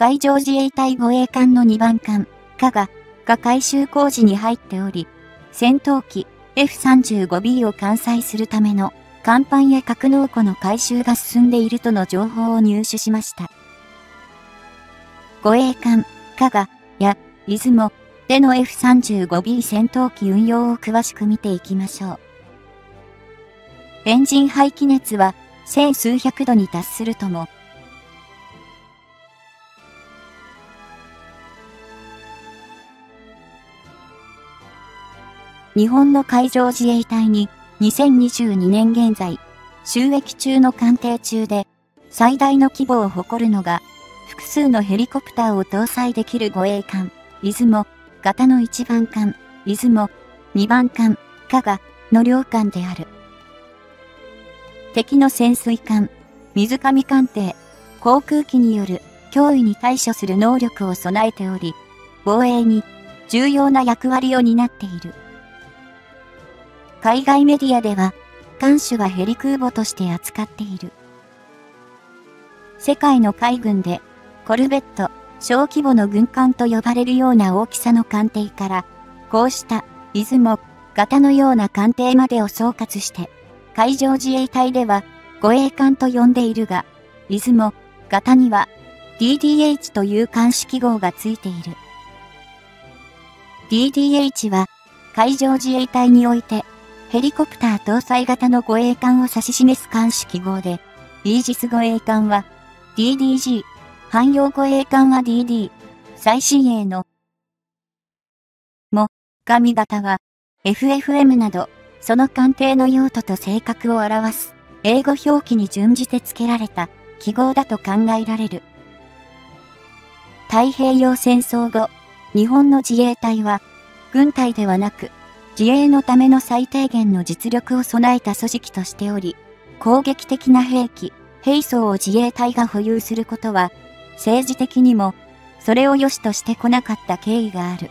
海上自衛隊護衛艦の2番艦、加賀が改修工事に入っており、戦闘機 F35B を艦載するための甲板や格納庫の改修が進んでいるとの情報を入手しました。護衛艦、加賀や出雲での F35B 戦闘機運用を詳しく見ていきましょう。エンジン排気熱は千数百度に達するとも、日本の海上自衛隊に2022年現在、収益中の艦艇中で最大の規模を誇るのが、複数のヘリコプターを搭載できる護衛艦、出雲、型の1番艦、出雲、2番艦、加賀の両艦である。敵の潜水艦、水上艦艇、航空機による脅威に対処する能力を備えており、防衛に重要な役割を担っている。海外メディアでは、艦首はヘリ空母として扱っている。世界の海軍で、コルベット、小規模の軍艦と呼ばれるような大きさの艦艇から、こうした出雲型のような艦艇までを総括して、海上自衛隊では護衛艦と呼んでいるが、出雲型には DDH という艦式号がついている。DDH は海上自衛隊においてヘリコプター搭載型の護衛艦を指し示す艦式号で、イージス護衛艦は DDG、汎用護衛艦は DD、最新鋭のも、神型は FFM などその艦艇の用途と性格を表す、英語表記に準じて付けられた記号だと考えられる。太平洋戦争後、日本の自衛隊は、軍隊ではなく、自衛のための最低限の実力を備えた組織としており、攻撃的な兵器、兵装を自衛隊が保有することは、政治的にも、それを良しとしてこなかった経緯がある。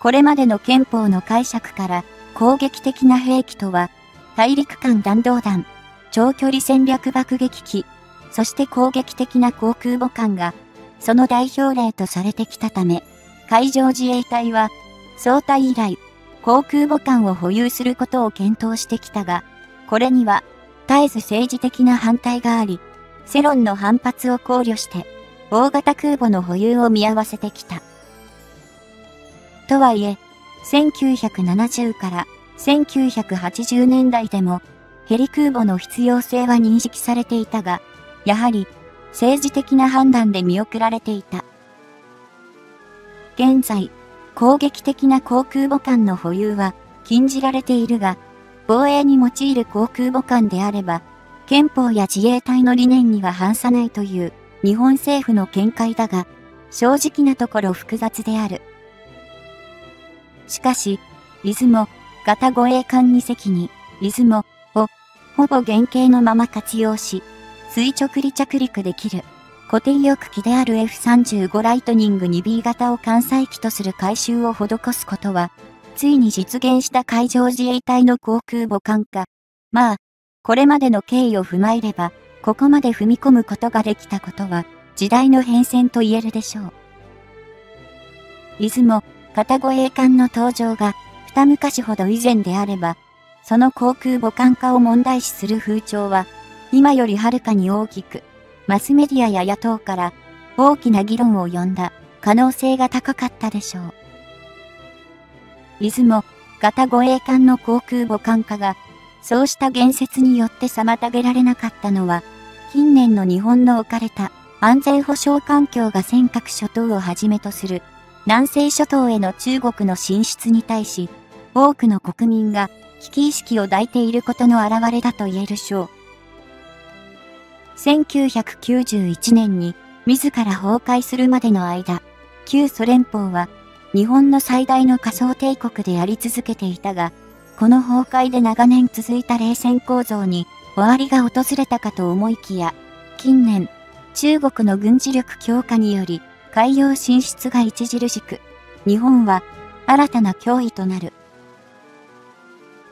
これまでの憲法の解釈から、攻撃的な兵器とは、大陸間弾道弾、長距離戦略爆撃機、そして攻撃的な航空母艦が、その代表例とされてきたため、海上自衛隊は、総隊以来、航空母艦を保有することを検討してきたが、これには、絶えず政治的な反対があり、世論の反発を考慮して、大型空母の保有を見合わせてきた。とはいえ、1970から1980年代でもヘリ空母の必要性は認識されていたが、やはり政治的な判断で見送られていた。現在、攻撃的な航空母艦の保有は禁じられているが、防衛に用いる航空母艦であれば、憲法や自衛隊の理念には反さないという日本政府の見解だが、正直なところ複雑である。しかし、出雲、型護衛艦2隻に、出雲を、ほぼ原型のまま活用し、垂直離着陸できる、固定翼機である F35 ライトニング 2B 型を艦載機とする改修を施すことは、ついに実現した海上自衛隊の航空母艦化。まあ、これまでの経緯を踏まえれば、ここまで踏み込むことができたことは、時代の変遷と言えるでしょう。出雲、片護衛艦の登場が二昔ほど以前であれば、その航空母艦化を問題視する風潮は、今よりはるかに大きく、マスメディアや野党から大きな議論を呼んだ可能性が高かったでしょう。出雲、型護衛艦の航空母艦化が、そうした言説によって妨げられなかったのは、近年の日本の置かれた安全保障環境が尖閣諸島をはじめとする南西諸島への中国の進出に対し、多くの国民が危機意識を抱いていることの表れだと言えるでしょう。1991年に自ら崩壊するまでの間、旧ソ連邦は日本の最大の仮想帝国であり続けていたが、この崩壊で長年続いた冷戦構造に終わりが訪れたかと思いきや、近年、中国の軍事力強化により海洋進出が著しく、日本は新たな脅威となる。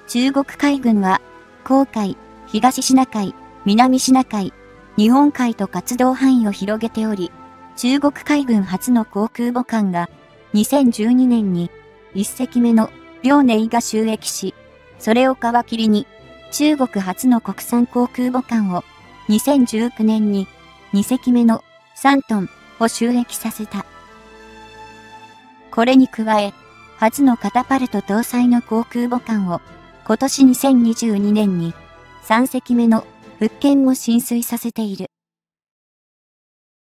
中国海軍は、黄海、東シナ海、南シナ海、日本海と活動範囲を広げており、中国海軍初の航空母艦が2012年に1隻目の遼寧が収益し、それを皮切りに中国初の国産航空母艦を2019年に2隻目の3トンを収益させた。これに加え、初のカタパルト搭載の航空母艦を今年2022年に3隻目の復権も浸水させている。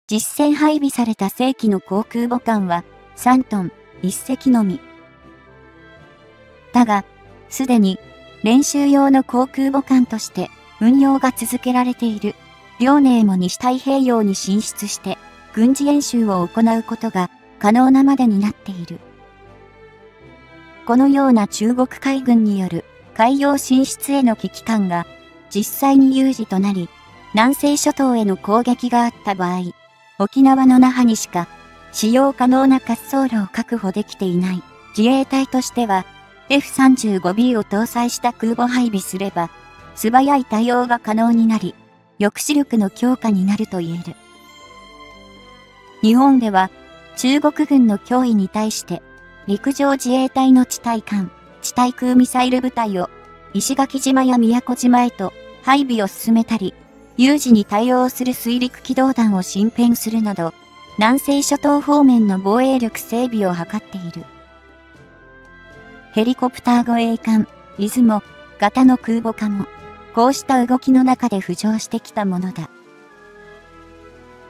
実戦配備された正規の航空母艦は3トン1隻のみ。だが、すでに練習用の航空母艦として運用が続けられている遼寧も西太平洋に進出して軍事演習を行うことが可能なまでになっている。このような中国海軍による海洋進出への危機感が実際に有事となり、南西諸島への攻撃があった場合、沖縄の那覇にしか使用可能な滑走路を確保できていない自衛隊としては F35B を搭載した空母配備すれば素早い対応が可能になり抑止力の強化になると言える。日本では中国軍の脅威に対して陸上自衛隊の地対艦、地対空ミサイル部隊を石垣島や宮古島へと配備を進めたり、有事に対応する水陸機動団を進編するなど、南西諸島方面の防衛力整備を図っている。ヘリコプター護衛艦、出雲、型の空母化も、こうした動きの中で浮上してきたものだ。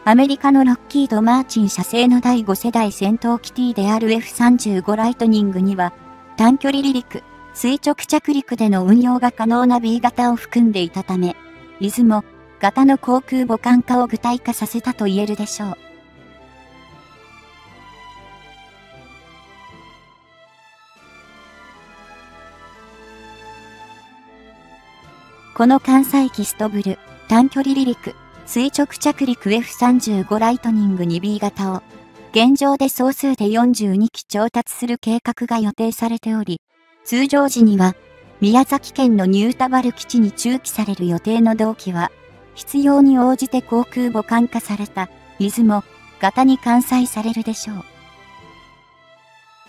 アメリカのロッキード・マーチン社製の第5世代戦闘機 T である F35 ライトニングには、短距離離陸、垂直着陸での運用が可能な B 型を含んでいたため、出雲、型の航空母艦化を具体化させたと言えるでしょう。この関西機ストブル、短距離離陸、垂直着陸 F35 ライトニング 2B 型を、現状で総数で42機調達する計画が予定されており、通常時には、宮崎県のニュータバル基地に駐機される予定の同機は、必要に応じて航空母艦化された、出雲、型に艦載されるでしょう。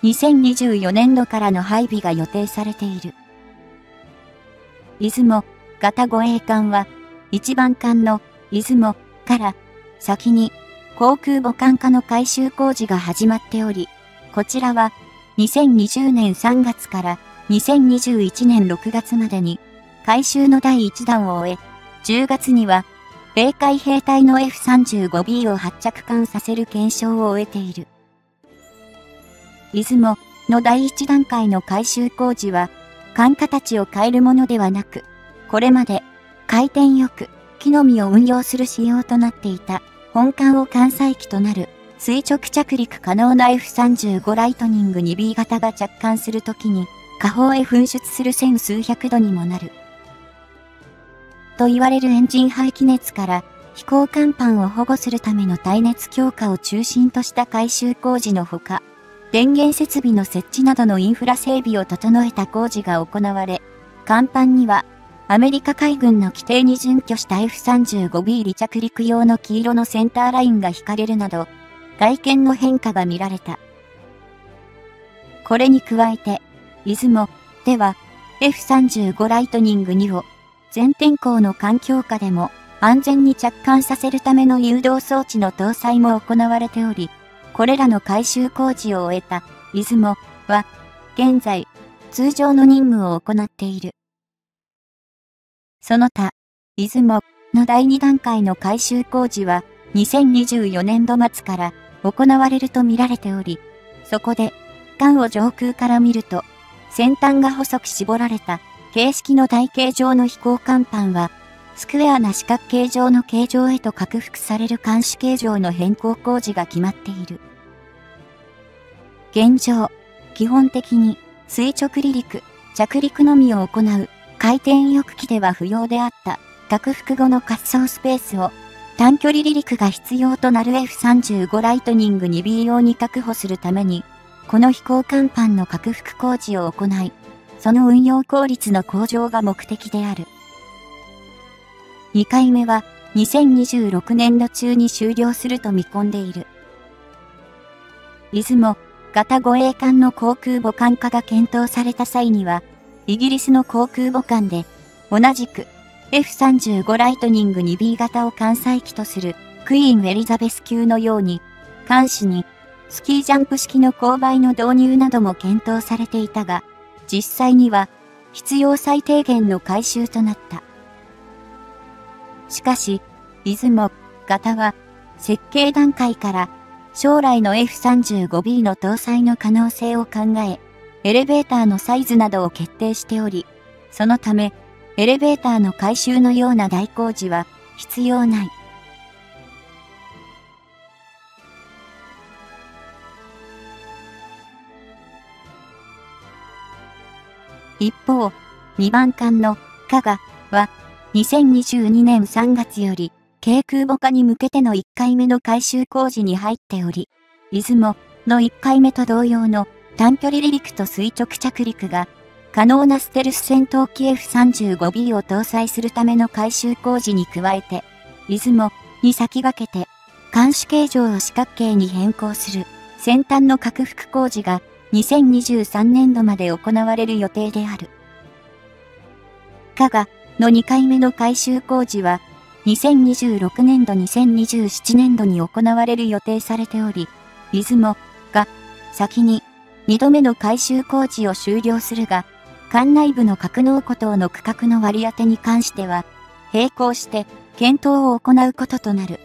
2024年度からの配備が予定されている。出雲、型護衛艦は、一番艦の出雲から先に航空母艦化の改修工事が始まっており、こちらは2020年3月から2021年6月までに改修の第1弾を終え、10月には米海兵隊の F35B を発着艦させる検証を終えている。出雲の第1段階の改修工事は、艦形を変えるものではなく、これまで回転よく木の実を運用する仕様となっていた本艦を艦載機となる垂直着陸可能な F35 ライトニング 2B 型が着艦するときに下方へ噴出する千数百度にもなる。と言われるエンジン排気熱から飛行甲板を保護するための耐熱強化を中心とした改修工事のほか、電源設備の設置などのインフラ整備を整えた工事が行われ、甲板にはアメリカ海軍の規定に準拠した F35B 離着陸用の黄色のセンターラインが引かれるなど、外見の変化が見られた。これに加えて、出雲では F35 ライトニング2を全天候の環境下でも安全に着艦させるための誘導装置の搭載も行われており、これらの改修工事を終えた出雲は現在通常の任務を行っている。その他、出雲の第2段階の改修工事は2024年度末から行われるとみられており、そこで、艦を上空から見ると、先端が細く絞られた形式の台形状の飛行甲板は、スクエアな四角形状の形状へと拡幅される監視形状の変更工事が決まっている。現状、基本的に垂直離陸、着陸のみを行う回転翼機では不要であった拡幅後の滑走スペースを短距離離陸が必要となる F35 ライトニング 2B 用に確保するために、この飛行甲板の拡幅工事を行い、その運用効率の向上が目的である。2回目は、2026年度中に終了すると見込んでいる。出雲、型護衛艦の航空母艦化が検討された際には、イギリスの航空母艦で、同じく F35 ライトニング 2B 型を艦載機とするクイーン・エリザベス級のように、艦士にスキージャンプ式の勾配の導入なども検討されていたが、実際には必要最低限の回収となった。しかし、出雲型は設計段階から将来の F35B の搭載の可能性を考え、エレベーターのサイズなどを決定しており、そのため、エレベーターの改修のような大工事は必要ない。一方、2番艦の加賀は、2022年3月より、軽空母化に向けての1回目の改修工事に入っており、出雲の1回目と同様の短距離離陸と垂直着陸が可能なステルス戦闘機 F35B を搭載するための改修工事に加えて、出雲に先駆けて、監視形状を四角形に変更する先端の拡幅工事が2023年度まで行われる予定である。加賀の2回目の改修工事は2026年度2027年度に行われる予定されており、出雲が先に2度目の改修工事を終了するが、館内部の格納庫等の区画の割り当てに関しては、並行して検討を行うこととなる。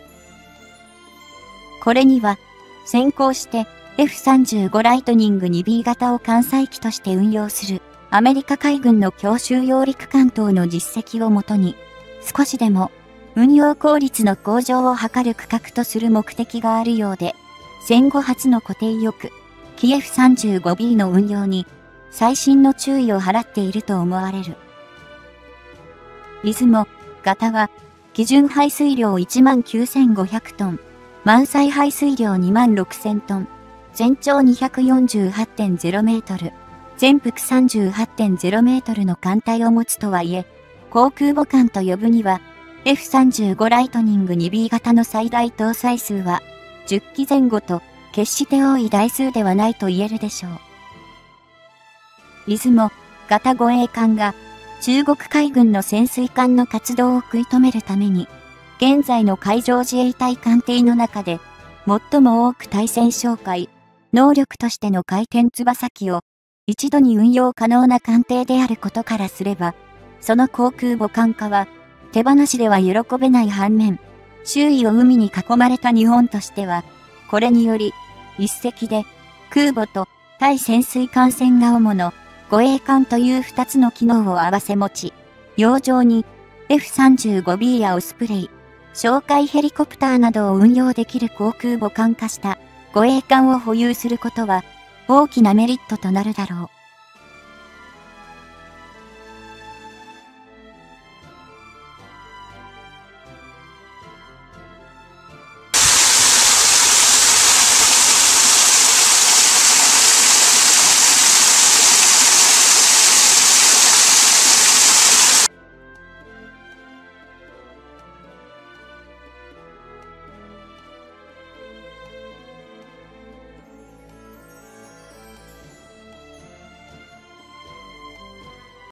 これには、先行して F35 ライトニング 2B 型を艦載機として運用するアメリカ海軍の強襲揚陸艦等の実績をもとに、少しでも運用効率の向上を図る区画とする目的があるようで、戦後初の固定翼、キエフ 35B の運用に、最新の注意を払っていると思われる。出雲、型は、基準排水量19,500トン、満載排水量26,000トン、全長248.0メートル、全幅38.0メートルの艦隊を持つとはいえ、航空母艦と呼ぶには、F35 ライトニング 2B 型の最大搭載数は10機前後と決して多い台数ではないと言えるでしょう。出雲型護衛艦が中国海軍の潜水艦の活動を食い止めるために、現在の海上自衛隊艦艇の中で最も多く対戦紹介、能力としての回転翼機を一度に運用可能な艦艇であることからすれば、その航空母艦化は手放しでは喜べない反面、周囲を海に囲まれた日本としては、これにより、一隻で空母と対潜水艦船が主の護衛艦という二つの機能を合わせ持ち、洋上に F35B やオスプレイ、哨戒ヘリコプターなどを運用できる航空母艦化した。護衛艦を保有することは大きなメリットとなるだろう。